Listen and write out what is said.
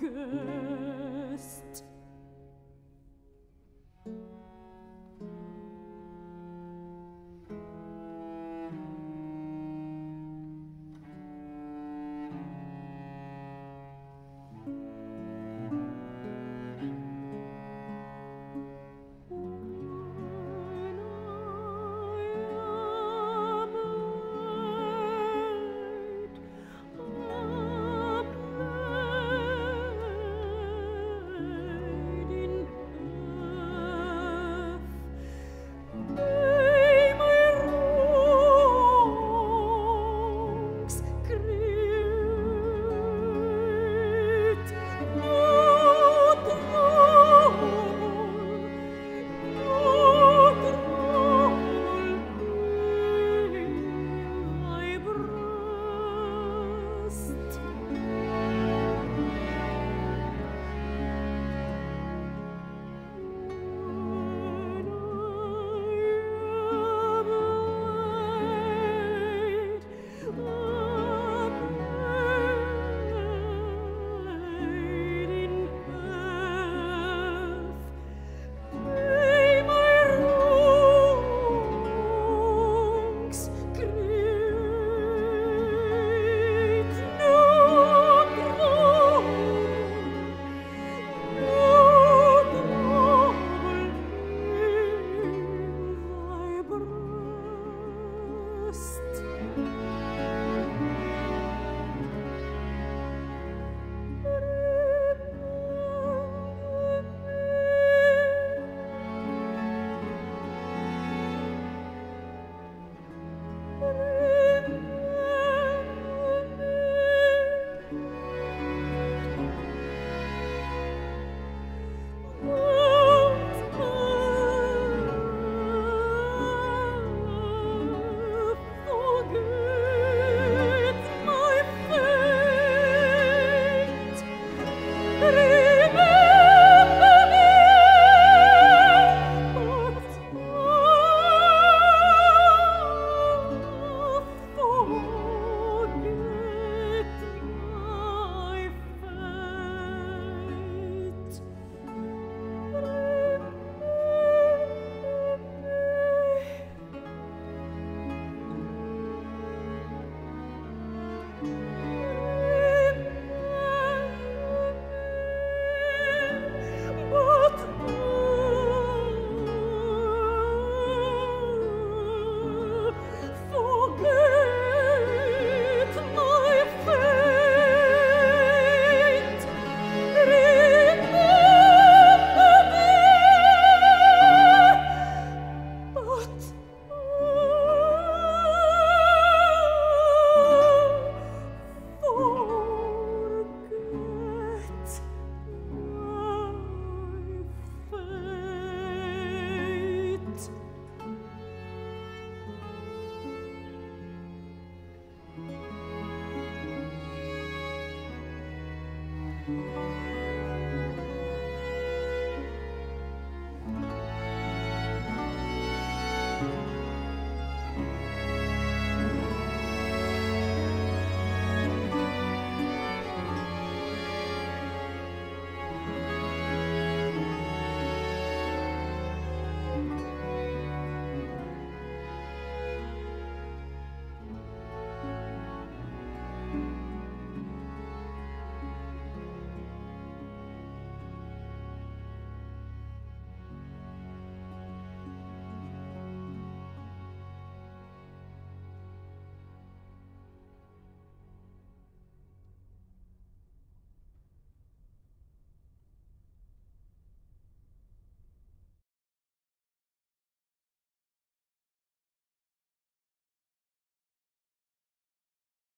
strongest